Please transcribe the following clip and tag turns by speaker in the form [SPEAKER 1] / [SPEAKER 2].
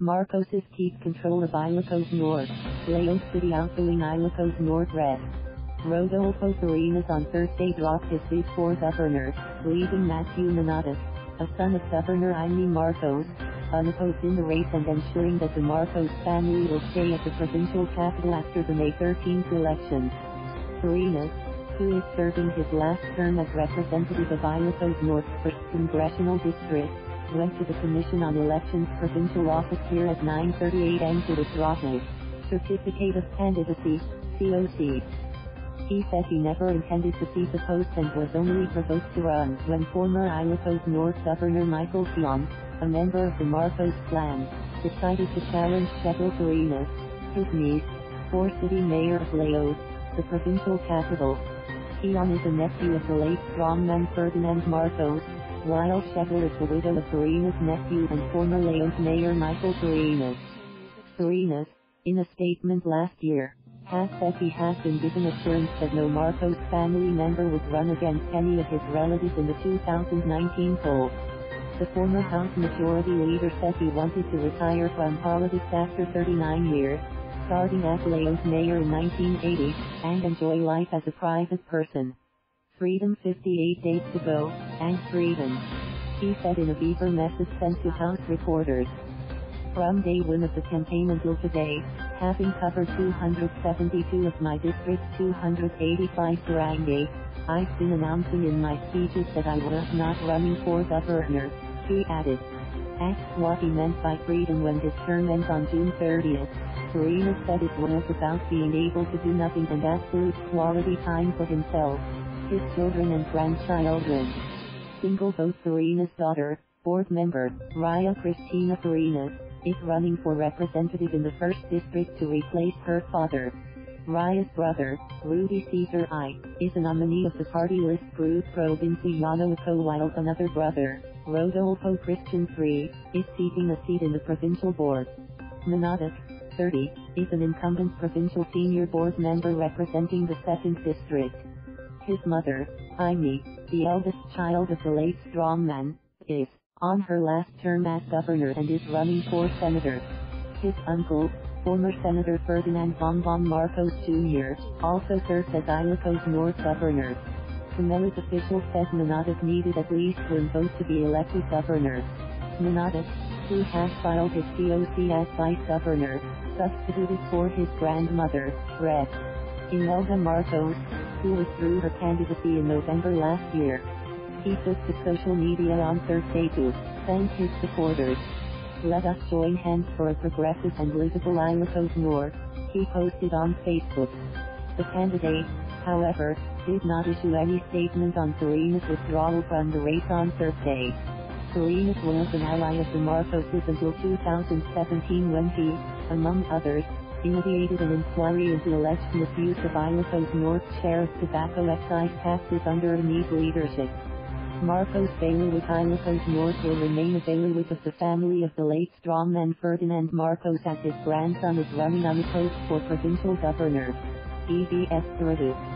[SPEAKER 1] Marcoses keep control of Ilocos Norte. Laoag City outgoing Ilocos Norte Rep. Rodolfo Fariñas on Thursday dropped his bid for governor, leaving Matthew Manotoc, a son of Governor Imee Marcos, unopposed in the race and ensuring that the Marcos family will stay at the provincial capital after the May 13th elections. Fariñas, who is serving his last term as representative of Ilocos Norte 1st Congressional District, went to the Commission on Elections provincial office here at 9.38 am to withdraw his certificate of candidacy, COC. He said he never intended to seek the post and was only provoked to run when former Ilocos Norte Governor Michael Keon, a member of the Marcos clan, decided to challenge Chevylle Fariñas, his niece, for city mayor of Laoag, the provincial capital. Keon is a nephew of the late strongman Ferdinand Marcos, while Chevylle is the widow of Fariñas' nephew and former Laoag mayor Michael Fariñas. Fariñas, in a statement last year, has said he has been given assurance that no Marcos family member would run against any of his relatives in the 2019 poll. The former House Majority Leader said he wanted to retire from politics after 39 years, starting as Laoag mayor in 1980, and enjoy life as a private person. Freedom 58 days to go, and freedom. He said in a Viber message sent to House reporters. From day one of the campaign until today, having covered 272 of my district's 285 barangays, I've been announcing in my speeches that I was not running for governor, he added. Asked what he meant by freedom when his term ends on June 30th, Fariñas said it was about being able to do nothing and absolute quality time for himself his children and grandchildren. Single vote Fariñas' daughter, board member, Raya Cristina Fariñas, is running for representative in the 1st District to replace her father. Raya's brother, Rudy Caesar I, is a nominee of the party list Cruz Provinciano while another brother, Rodolfo Christian III, is seeking a seat in the provincial board. Manotoc, 30, is an incumbent provincial senior board member representing the 2nd District. His mother, Imee, the eldest child of the late strongman, is on her last term as governor and is running for senator. His uncle, former Senator Ferdinand Bongbong Marcos Jr., also serves as Ilocos Norte governor. Comelec official said Manotoc needed at least one vote to be elected governor. Manotoc, who has filed his COC as vice governor, substituted for his grandmother, Rep. Imelda Marcos, who withdrew her candidacy in November last year. He took to social media on Thursday to thank his supporters. Let us join hands for a progressive and livable Ilocos Norte, he posted on Facebook. The candidate, however, did not issue any statement on Fariñas' withdrawal from the race on Thursday. Fariñas was an ally of the Marcoses until 2017 when he, among others, initiated an inquiry into alleged misuse of Ilocos Norte share of tobacco excise taxes under Anis leadership. Marcos bailiwick Ilocos Norte will remain a bailiwick of the family of the late strongman Ferdinand Marcos as his grandson is running unopposed for provincial governor. EBS Urdu.